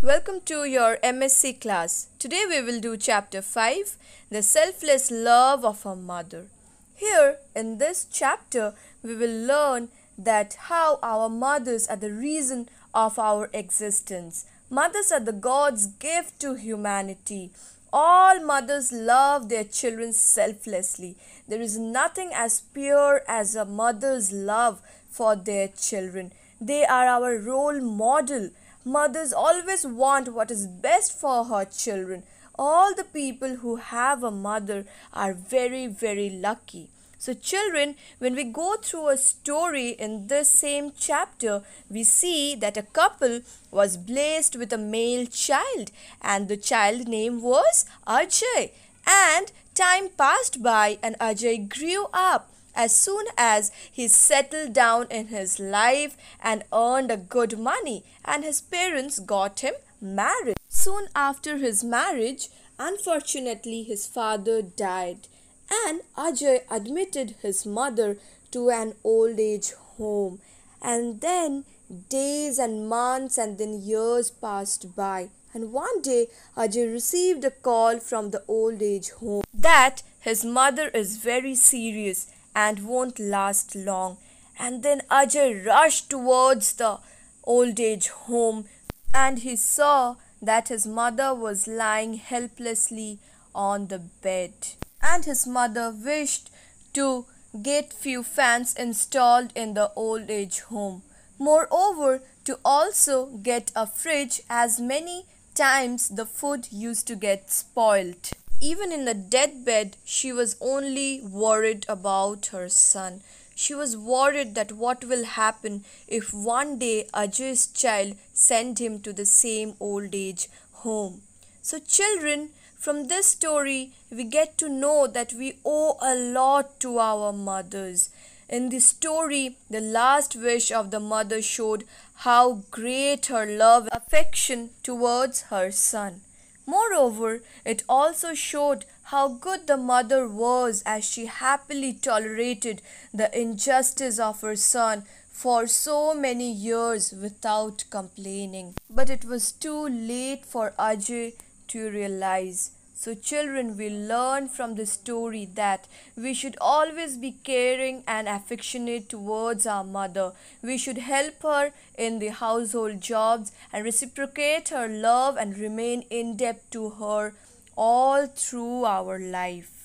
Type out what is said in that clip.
Welcome to your MSc class. Today we will do chapter 5 The Selfless Love of a Mother. Here in this chapter we will learn that how our mothers are the reason of our existence. Mothers are the God's gift to humanity. All mothers love their children selflessly. There is nothing as pure as a mother's love for their children. They are our role model. Mothers always want what is best for her children. All the people who have a mother are very, very lucky. So, children, when we go through a story in this same chapter, we see that a couple was blessed with a male child, and the child name was Ajay. And time passed by, and Ajay grew up. As soon as he settled down in his life and earned a good money, and his parents got him married. Soon after his marriage, unfortunately, his father died and Ajay admitted his mother to an old age home. And then days and months and then years passed by. And one day Ajay received a call from the old age home that his mother is very serious and won't last long. And then Ajay rushed towards the old age home and he saw that his mother was lying helplessly on the bed and his mother wished to get few fans installed in the old age home. Moreover, to also get a fridge as many times the food used to get spoilt. Even in the deathbed, she was only worried about her son. She was worried that what will happen if one day Ajay's child send him to the same old age home. So, children, from this story, we get to know that we owe a lot to our mothers. In the story, the last wish of the mother showed how great her love affection towards her son. Moreover, it also showed how good the mother was as she happily tolerated the injustice of her son for so many years without complaining. But it was too late for Ajay to realize. So, children, we learn from the story that we should always be caring and affectionate towards our mother. We should help her in the household jobs and reciprocate her love and remain in debt to her all through our life.